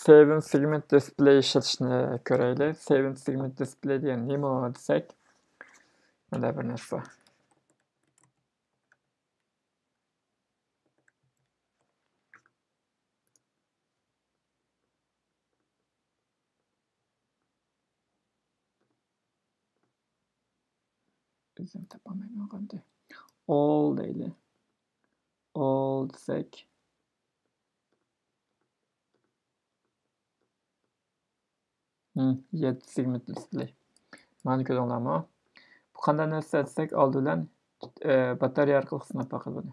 seven segment display ishlatishni ko'raylik. Seven segment display degan nima desak, mana bir narsa. O'zim topolmayman qanday. All deydi. All desak, 7 segment display. Mana ko'ringlarmi? Bu qanday narsa desak, oldi bilan e, batareya orqali sinab boqadi buni.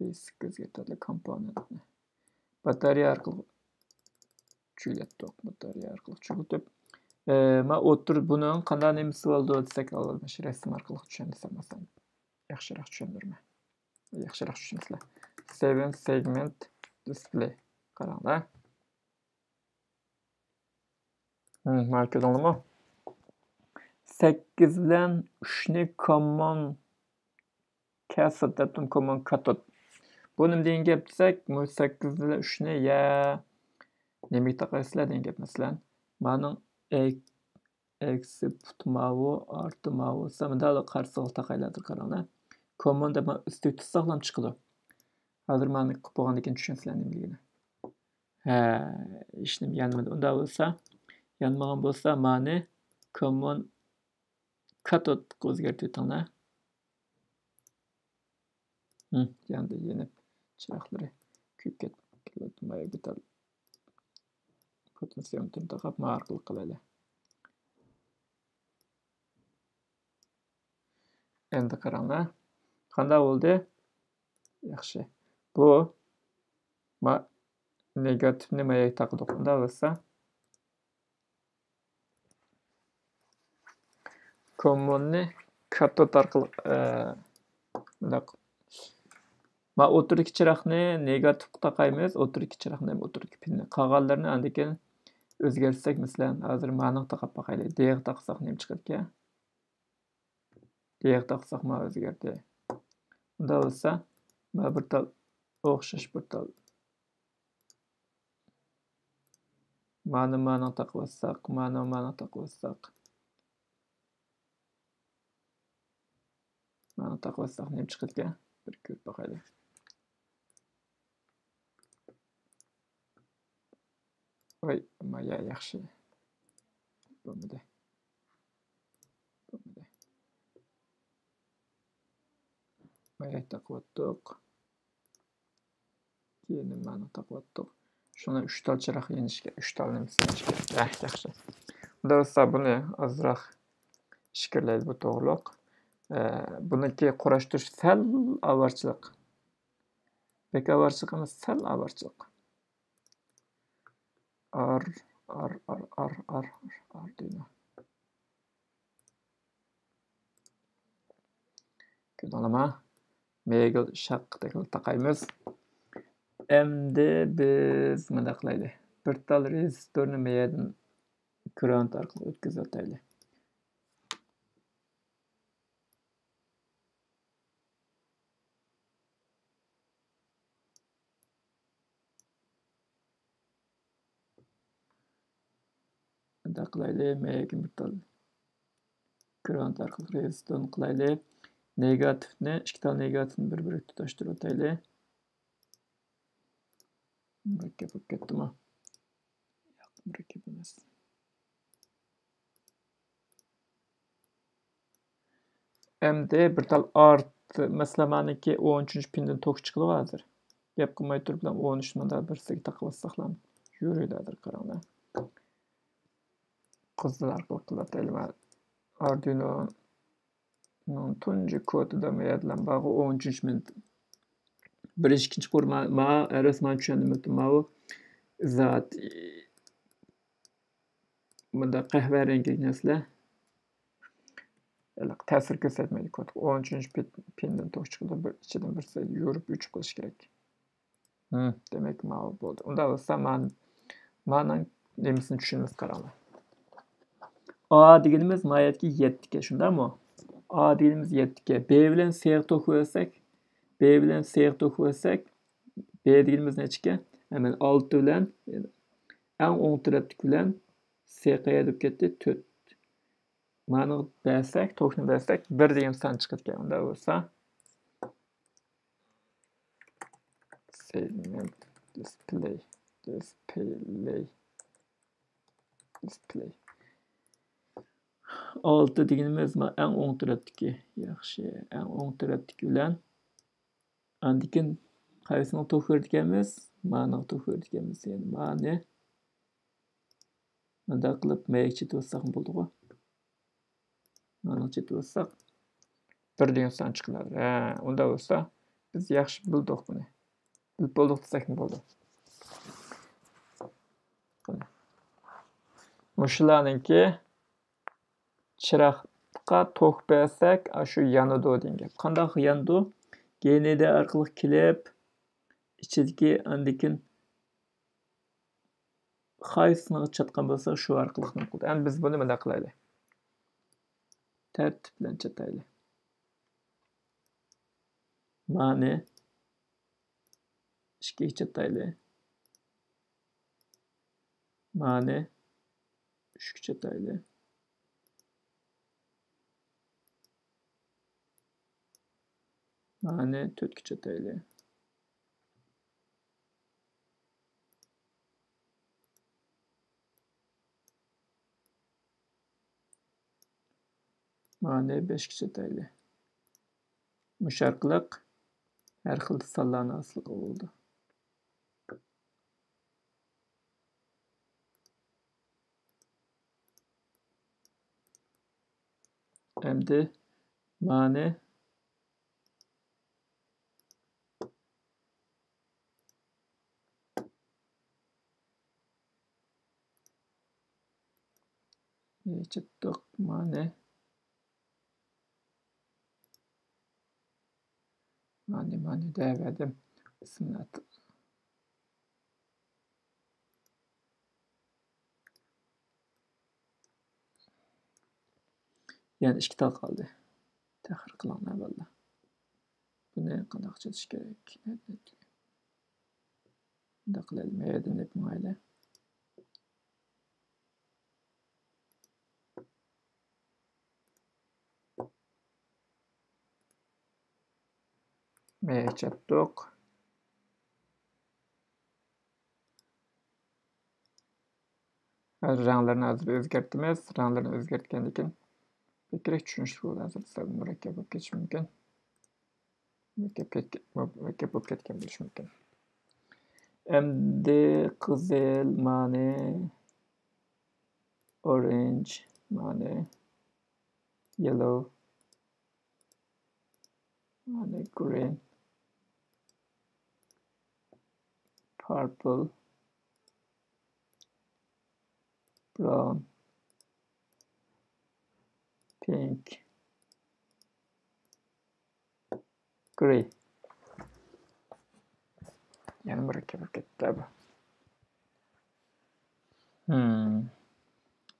Basic o'zgartiradi komponentni. Batareya orqali chuglatdik. Batareya orqali chuglatib, e, man o'tirib buni qanday nimasi bo'ldi desak, oldin shu rasm orqali tushuntirsam masalan, yaxshiroq tushundirman. Yaxshiroq tushunsizlar. Seven segment display. Qaranglar. Markaz ko'rdinglarmi? 8 bilan 3 ni common cassette debdim, common cathode. Bu nima degan gap desak, 8 bilan 3 ni ya nimaga taqaysizlar degan gap masalan. Mani eksi putmavi orti mavi bo'lsa, bunday qarsig'i taqaylardi qaranglar. Common deb ustiga tutsaq ham chiqadi. Hozir mani qilib bo'lgandan keyin tushunsizlar nimaligini. Ha, hech nima yanmadi. Unda bo'lsa, yonma bo'lsa mani common katodga o'zgartirib o'tamiz hm, yanada yenib chiroqlari kuyib ketmaydi potensiometrini taqab marqil qiladi. Endi qaranglar qanday bo'ldi? Yaxshi. Bu negativni mayak taqdoqda bo'lsa kommunni tarqil orqali bunaqa va o'tirgich chirag'ni negativ taqaymiz. o'tirik chiroqni ham o'tirik pinni. Qolganlarini andekin o'zgartirsak, masalan, hozir mani taqab qo'yaylik Diyog' taqsaq nima chiqadiki? Diyog' taqsaq ma o'zgardi. Unda bo'lsa, ma bir tal o'xshash bir tal mani mani taqib o'tsak, mani mani taqib o'tsak. Mana taqib olsak nima chiqadi ekan bir ko'rib boqaylik voy maya yaxshi bo'lmadi bo'lmadi maya taqyaptik keyin nimani taqyaptik shuni uch tal chiroq yenishga uch tal nimasi yenishga yaxshi unda bo'lsa buni ozroq shikrlaydi bu to'g'riliq buniki quraştirish sal avvarchilik bek avvarchilik emas sal avvarchilik ar ar ar ar ar arduino ko'rdinglarmi megil shaqqa taqaymiz endi biz bunday qilaylik bir tal rezistorni bu yerdan kurant orqali o'tkazib o'taylik qilaylik mayaga bitta kurant orqali redstone qilaylik negativni ikkita negativni bir biriga tutashtirib o'taylik. Murakkab bo'lib ketdimi? Yo'q murakkab emas. Endi bir tal art masalan maniki o'n uchinchi pindan tok chiqdi hozir gap qilmay turib bilan o'n uchni birsiga taqib olsak ham yuradi qaranglar qizil orqali qilataylik arduino tunji kodida bilan bog'liq o'n uchinchi minut birinchi ikkinchi man rasman tushundim man bu zat bunda qahva rangli narsalar ta'sir ko'rsatmaydi kod o'n uchinchi pindan tok chiqdi bir ichidan birsa yurib o'chib qolishi kerak demak mana bo'ldi unda bo'lsa man mani nemisini tushunamiz qaranglar A diginimiz nihoyatki 7ga, shundami? A diginimiz 7ga. B bilan C to'qib B bilan C to'qib B diginimiz nechiga? Hemen 6 bilan en o'ng tarafdagi bilan C qayerga deb ketdi? 4. Mana bersak, to'qni bersak 1 degan son chiqib ketgan. Unda bo'lsa segment display display display 6 deganimiz eng o'ng tarafdagi yaxshi eng o'ng tarafdagi bilan. Andikin qaysini to'xir ekanmiz mani to'xir ekanmiz endi mani bunday qilib mayga chetib olsak bo'ldimi mana chetib olsak bir degan son chiqiladi ha unda bo'lsa biz yaxshi bildik buni. Bilib bo'ldik desak bo'ldi. Mushularniki chiroqqa tok bersak shu yonadi degan gap qandoq yonadi gnd orqali kelib ichidagi andikin qaysini chatgan bo'lsa shu orqali nima qildi endi biz buni bunday qilaylik tartib bilan chataylik mani ikkiga chataylik mani uchga chataylik mani to'rtga chataylik Mane 5 chetayli. Musharqliq har xil sonlarni asliga bo'ldi. Endi mani Chettoq mani mani mani demedim. İsmini at. Yani ikki tal qoldi. Tahrir qilinglar avvalda. Buni qanday chetish kerak? Bunday qilaylik. Mayerdan deb mayli. Mechatdoq ranglarni hozir o'zgartamiz ranglarni o'zgartgandan keyin bekrak tushunishli bo'ladi hozir sal murakkab bo'lib ketishi mumkin murakkab bo'lib ketgan bo'lishi mumkin endi qizil mani orange mani yellow mani green purple. Brown. Pink. Gray yana murakkab ketdi bu hmm.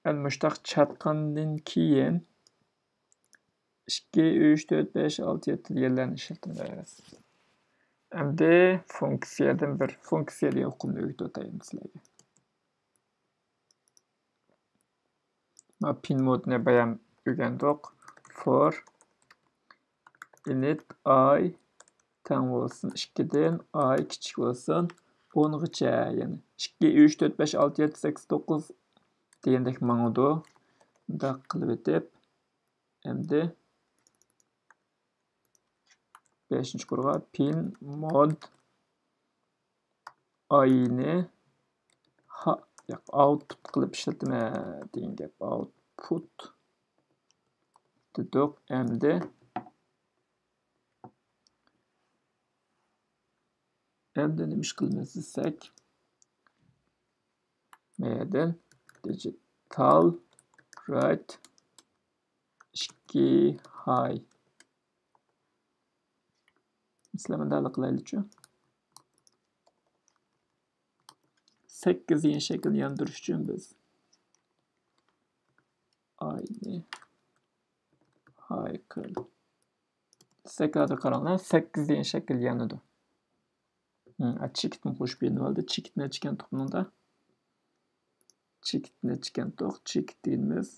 endi mushtaq chatqandan keyin ikki uch to'rt besh olti MD funksiyeden bir funksiya degan huquqni o'taymiz sizlarga va pin modni bayam o'rgandik for init i tang bo'lsin ikkidan i kichik bo'lsin o'ng'icha ya'ni. İkki uch to'rt besh olti yetti sakkiz to'qqiz degandek ma'noda bundoq qilib o'tib md 5. gruba pin mod ayini ha yap output qilib ishlatma degan gap output. Dedik endi endi nima ish qilamiz digital right 2 high bunday qilaylikchi sakkiz degan shaklni yondirish uchun biz. Oyni haykal sakrada qaranglar sakkiz degan shakl chekitni qo'shib berdim oldi chekitni ochgan tuxumda chekit nechkan to'q chekit deymiz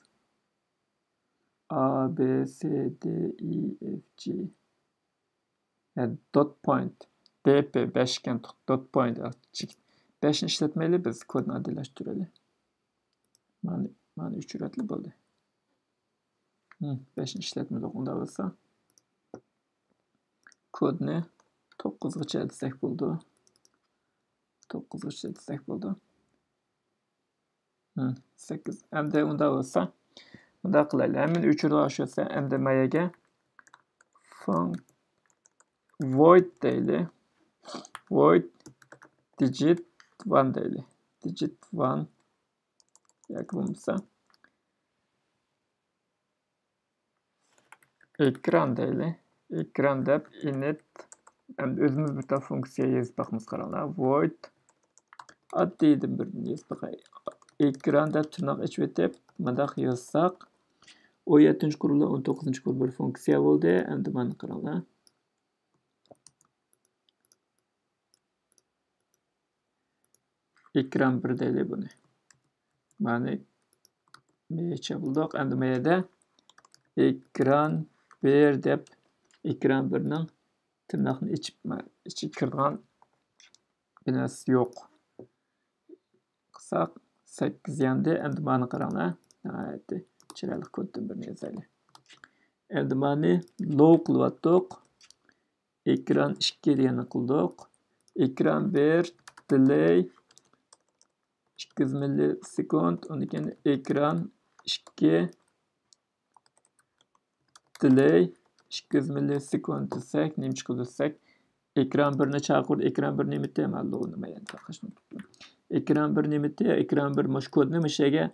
a b c d e f g Yəni dot point dp bəşikən tut dot point yəni açıq 5-ni işlətməyli biz kodunu adiləşdirəli. Məni, məni 3 ürətli buldu. 5-ni işlətmədik onda olsa. Kodunu 9-ı çəlsək buldu. 9-ı çəlsək buldu. 8 həm də onda olsa. Bunda qılaylı. Həmin 3 ürə aşırsa həm də məyəgə function void deylik void digit 1 deylik digit 1 yoki bo'lmasa ekran deylik ekran deb init endi o'zimiz bitta funksiya yozib boqamiz qaranglar void oddiy deb bir yozib boqay ekranda tirnoq ichib o'tib bundoq yozsak o'n yettinchi qurulda o'n to'qqizinchi qurul bir funksiya bo'ldi endi mana qaranglar ekran bir deylik buni mana necha bo'ldik endi bu yerda ekran bir deb ekran birning tirnoqni ichib ichiga kirgan binasi yo'q qilsak sakkiz yandi endi mana qaranglar chiroyli kodni birini yozaylik endi mana low qilyaptik ekran ikki degani qildik ekran bir delay ikki yuz millisekund undan keyin ekran ikki delay ikki yuz millisekund desak nima chiqadi desak ekran birni chaqirdi ekran bir nima deyapman nima endi ekran bir nima ekran bir mana shu kodni mana shu yerga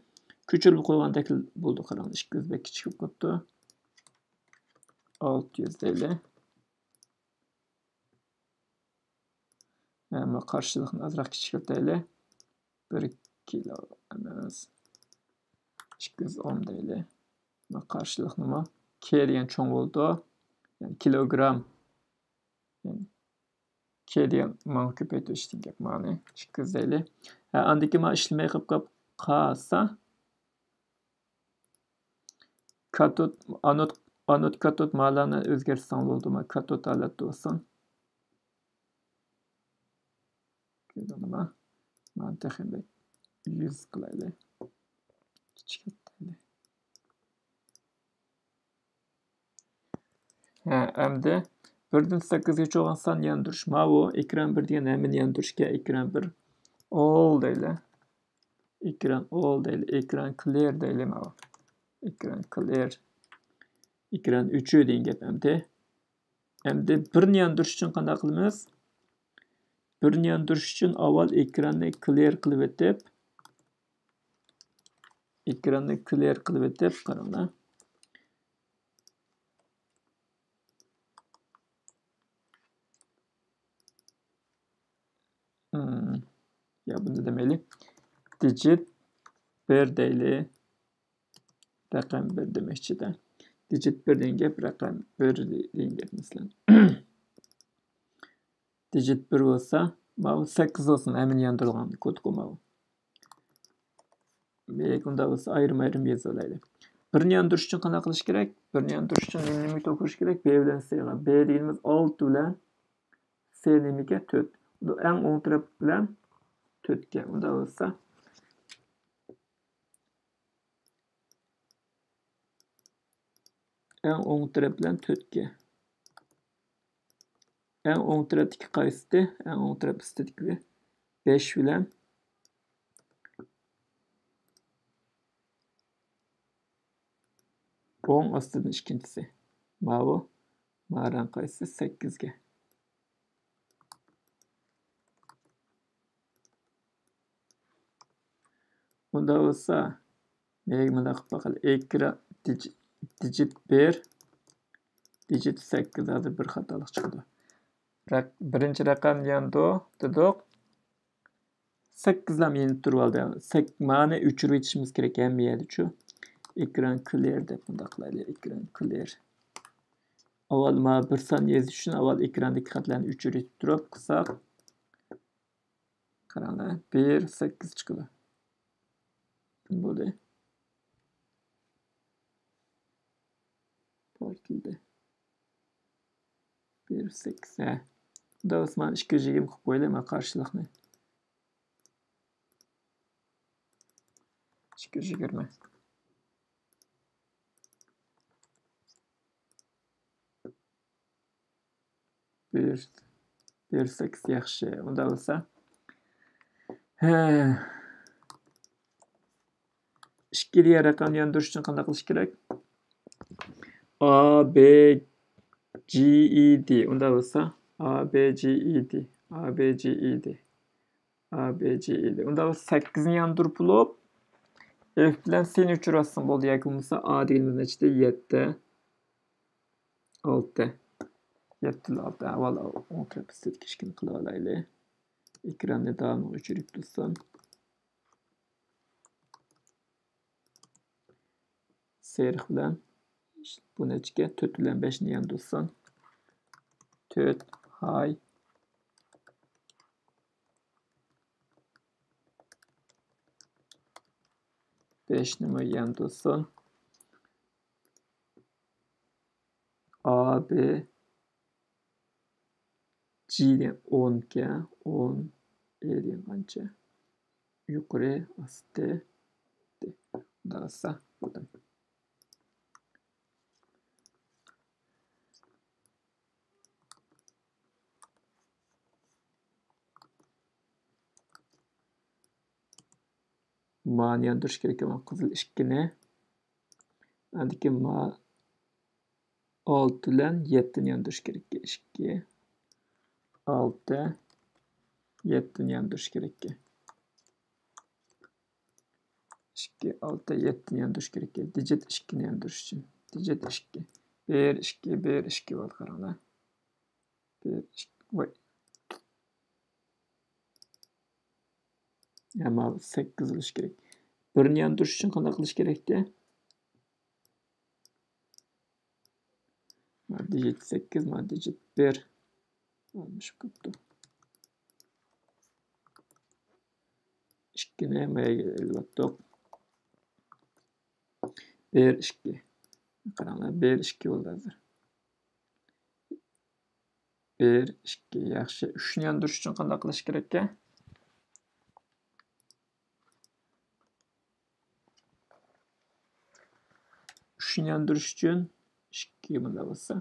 ko'chirib qo'ygandek bo'ldi qarang ikki yuz kichik bo'lib qolibdi olti yuz deylik mana qarshilikni ozroq kichikirtaylik bir kilo emas ikki deylik qarshilik nima k degan cho'ng bo'ldi ya'ni kilogramm k degan mana ko'paytirishdan gap mana ikki yuz deylik andiki man ishlamay qolib qolsa katod anod anod katod ma'lani o'zgartirsam bo'ldimi katod holatda bo'lsin nima man texanda yuz qilaylik kichiklaylik ha endi birdan sakkizgacha bo'lgan son yondirish mana bu ekran bir degan hammani yondirishga ekran bir. All deylik ekran all deylik ekran clear deylik mana bu ekran clear. Ekran uchi degan gap endi endi birini yondirish uchun qanday qilamiz yondirish uchun avval ekranni clear qilib o'tib ekranni clear qilib o'tib qaranglar hmm. ya buni demaylik digit bir deylik raqam bir demoqchida digit bir degan gap raqam bir degan gap digit bir bo'lsa mana bu sakkiz bo'lsin hammani yondirilgan kod mana bu ayrim ayrim yozib olaylik birini yondirish uchun qanaqa qilish kerak birini yondirish uchun nimaga o'qish kerak b bilan c b deganimiz olti bilan c nimaga to'rt. Eng o'ng taraf bilan to'rtga. Unda bo'lsa eng o'ng taraf bilan to'rtga. Eng o'ng tarafdagi qaysisi eng o'ng taraf ustidagi besh bilan o'ng ostidan ikkinchisi. Mana bu maran qaysi? Sakkizga. Unda bo'lsa mana qilib boqaylik ekran digit 1 digit sakkiz hozir bir xatolik chiqdi. Birinchi raqam yandi dedik. Sakkizlam yenib turib oldi. Mani o'chirib ketishimiz kerak hamma yerdachu ekran deb bunday qilaylik ekran clear avval mana bir son yozish uchun avval ekrandagi xatlarni o'chirib turib qilsak qaranglar bir sakkiz chiqdi Ne bo'ldi? Tortildi. 1 8 ha. Unda Osman 220 qilib qo'yaylik mana qarshilikni. 220. Bir, bir seks yaxshi. Unda bo'lsa. Ikkili raqamni yondirish uchun qanday qilish kerak? A, B, G, E, D. Unda bo'lsa, A, B, G, E, D. A, B, G, E, D. A, B, G, E, D. Unda bo'lsa 8 ni yondirib bo'lib, F bilan C ni uchirasın bo'ldi. Yoki bo'lmasa A deganimiz nechta? 7 6 7 6 avval o'tirib kichkina qilib olaylik. Ekranni davomli o'chirib tursam. Serix bilan bu nechiga 4 bilan 5 ni ham do'stsan 4 hay. Besh nima ham do'stsan a b g degan o'nga o'n e degan qancha yuqori asti undasa bo'ldim ma'ni yondirish kerak ekan qizil ikkini andiki ma olti bilan yettini yondirish kerak ikki olti yettini yondirish kerak ikki olti yettini yondirish kerak digit ikkini yondirish uchun digit ikki bir ikki bir ikki bo'ldi qaranglar bir ikki voy Ama 8 qilish kerak. Birini yondirish uchun qanday qilish kerakda? Digit 8, digit 1. Olmuş koptu. Ikkini nimaga elvatdik? 1 2. Qaranglar, 1 2 bo'ldi hozir. 1 2 yaxshi. 3 ni yondirish uchun qanday qilish kerak-a? yondirish uchun bunda bo'lsa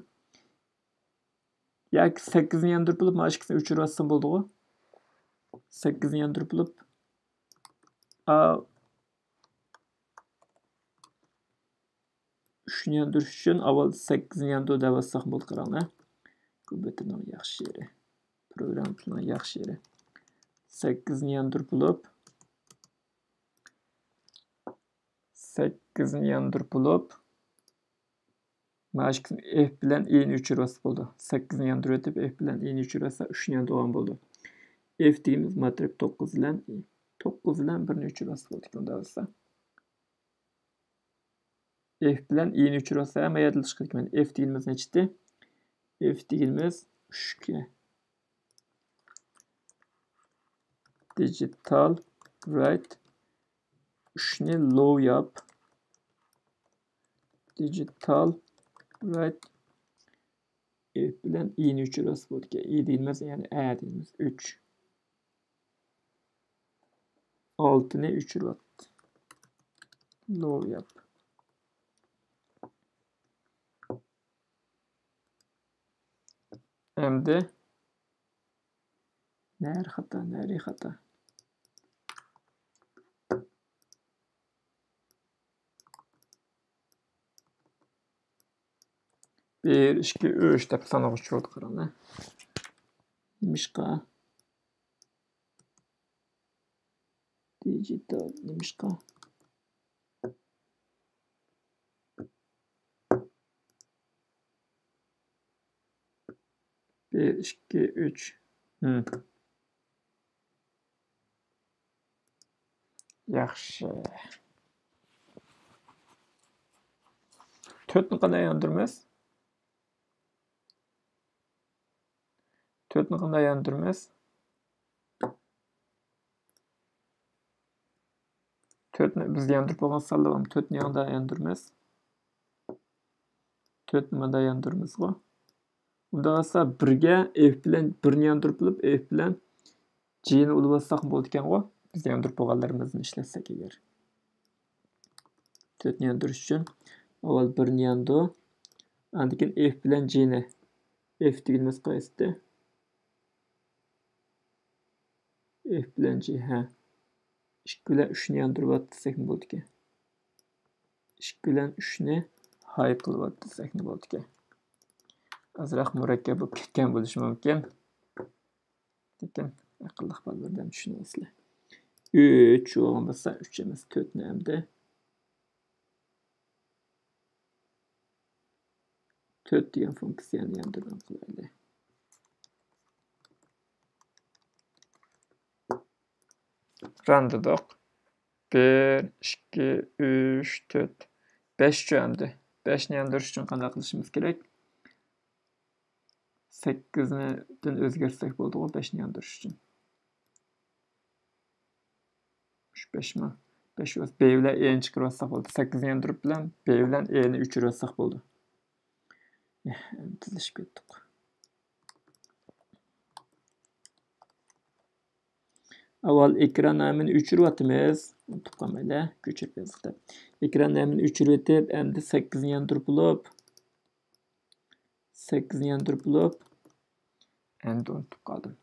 yoki sakkizni yondirib bo'lib mana ikkisini o'chirib bo'ldimi sakkizni yondirib bo'lib uchni yondirish uchun avval sakkizni yondir deb yotsak bo'ldi qaranglar kompyuterning yaxshi yeri. Programmaning yaxshi yeri. Sakkizni yondirib bo'lib sakkizni yondirib bo'lib Mashq F bilan E ni o'chirib bo'ldi. 8 ni yondirib o'tib F bilan E ni o'chirib olsa 3 ni yondirgan bo'ldi. F deymiz matrib 9 bilan E. 9 bilan 1 ni o'chirib bo'ldik unda bo'lsa. F E ni o'chirib olsa ham yodlash kerak. Mana F deyimiz nechta? F deyimiz 3 ga. Digital right 3 ni low yap. Digital Evet. Evet bilen i'nin 3 orası bu. i değilmez yani e değilmez. 3. 6 ne 3 vat. Low yap. Hem de Ner hata, neri hata. 1, 2, 3 деп санагыч болуп караны. Немишка. Digital немишка. Bir, iki, üç. Hı. Yaxşı. Төртін қана ендірмес. төртін қандай ендірмес төртіні бізге ендіріп болған салдабам төртін қандай ендірмес төртіні мындай ендірміз ғой мында қалса бірге f білен біріне ендіріліп f білен жені улыбасақ болды екен ғой бізге ендіріп болғандарымызды келер егер ән ендіріш үшін ол бір ән түрі әндікен f білен жені f дегеніміз қайсы f bilan g ha. 2 bilan 3 ni yondirib desak bo'ldi ekan. 2 bilan 3 ni hay qilib desak bo'ldi ekan. Ozroq murakkab bo'lib ketgan bo'lishi mumkin. Lekin aqlli qilib birdan tushunyapsizlar. 3 bo'lgan bo'lsa 3 emas 4 ni hamda 4 degan funksiyani yondirib qilaylik. Randidoq 1 2 3 4 5 jo'mdi 5 ni yondirish uchun qanday qilishimiz kerak 8 ni dan o'zgartirsak bo'ldi-ku 5 ni yondirish uchun 5 mi? 5 o'z b bilan e ni chiqarib bo'ldi 8 ni yondirib bilan b bilan e ni o'chirib bo'ldi tizilishib ketdik avval ekran namini o'chiryapmiz unutib qolmanglar ko'chirib yozdi ekran namini o'chirib o'tib endi sakkizni yondirib bo'lib sakkizni yondirib bo'lib endi unutib qoldim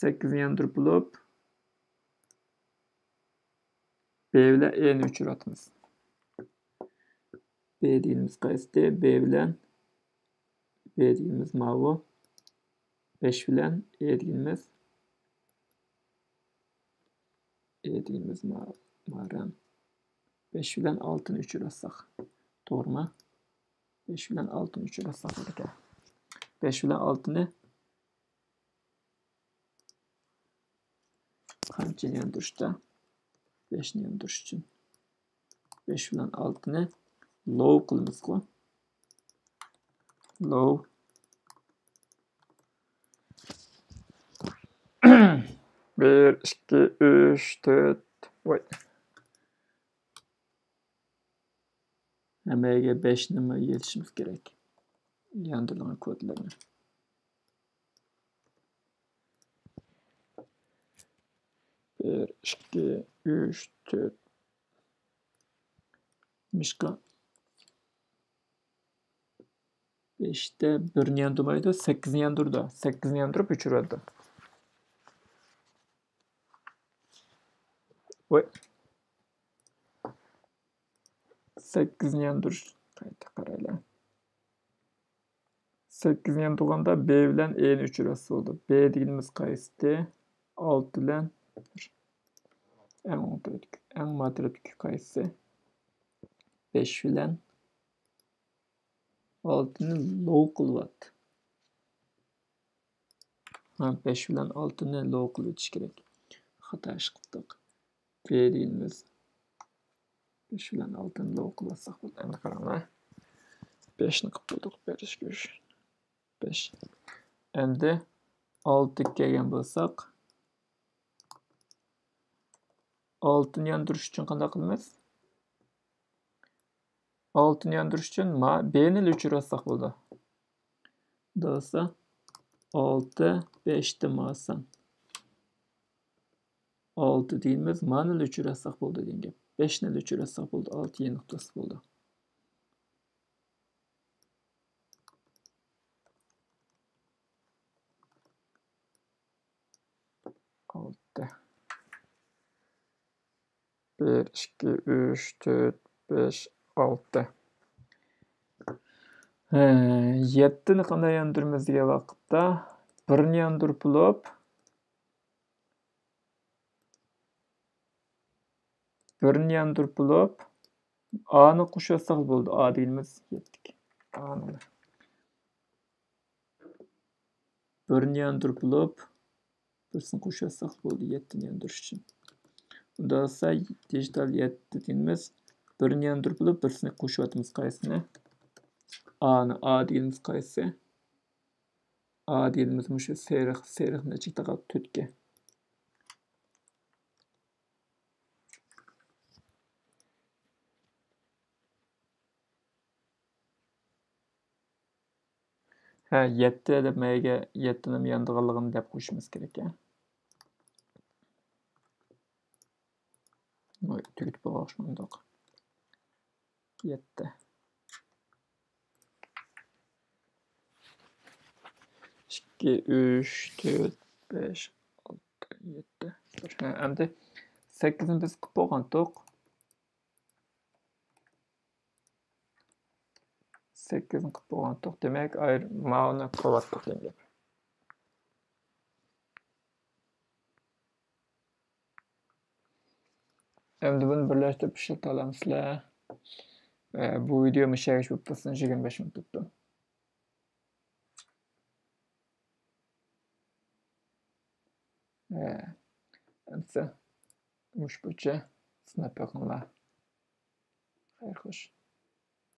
sakkizni yondirib bo'lib b bilan e ni o'chiryapmiz b deganimiz qaysi b bilan b deganimiz bu besh bilan e deganimiz deyimiz maram 5 bilan 6 ni uchratsak to'g'rimi 5 bilan 6 ni uchratsak ekan 5 bilan 6 ni qanchani yondirishda 5 ni yondirish uchun 5 bilan 6 ni low qilamiz-ku low bir ikki uch to'rt voy hammaga besh nima yetishimiz kerak yandirilgan kodlarni bir ikki uch to'rt mishqa beshta birni yondirmaydi sakkizni yondirdi sakkizni yondirib o'chiradi voy sakkizni yondirish qayta qaraylar sakkizni yondirganda b bilan e ni uchrashsa bo'ldi b deganimiz qaysisi olti bilan eng eng matridagi qaysi besh bilan oltini low qilyapti ha besh bilan oltini low qilib o'tish kerak xato ish verdiğimiz 5 bilan 6 low qilsak bo'ldi endi qaranglar 5 ni qilib qo'ydik berish go'sh 5 endi 6 kelgan bo'lsak 6 ni yondirish uchun qanday qilamiz? 6 ni yondirish uchun ma b ni o'chirib olsak bo'ldi. Bo'lsa 6 5 demasan 6 дейміз маны эле болды деген дегенге бешини эле болды болду алты е нуктасы болду 1, 2, 3, 4, төрт беш алты 7-і өндүрөбүз деген убакытта бирине өндүрүп birini yandırıp bulup A'nı koşuyorsak buldu. A değilmez. Yettik. бұлып, бірін yandırıp bulup болды koşuyorsak buldu. Yettini yandırış için. Bunda olsa dijital бірін değilmez. Birini yandırıp bulup birisini koşuyorumuz kaysını. А A değilmez kaysı. A değilmez. Müşü seyrek. Ha, 7 deb mega 7ning yandiganligini deb qo'yishimiz kerak. Voy, tugitib bundoq. 7. 2, 3, 4, 5, 6, 7. Ha, endi 8ni biz qilib bo'lgandik. 8ni qilib bo'lgandik. Demak, ayr mana qilyaptik endi. Buni birlashtirib ishlata olamizlar. E, bu videomiz sharish bo'lib tursin 25 minut turibdi. E, endi mush bo'yicha sinab boqinglar. Xayr xo'sh.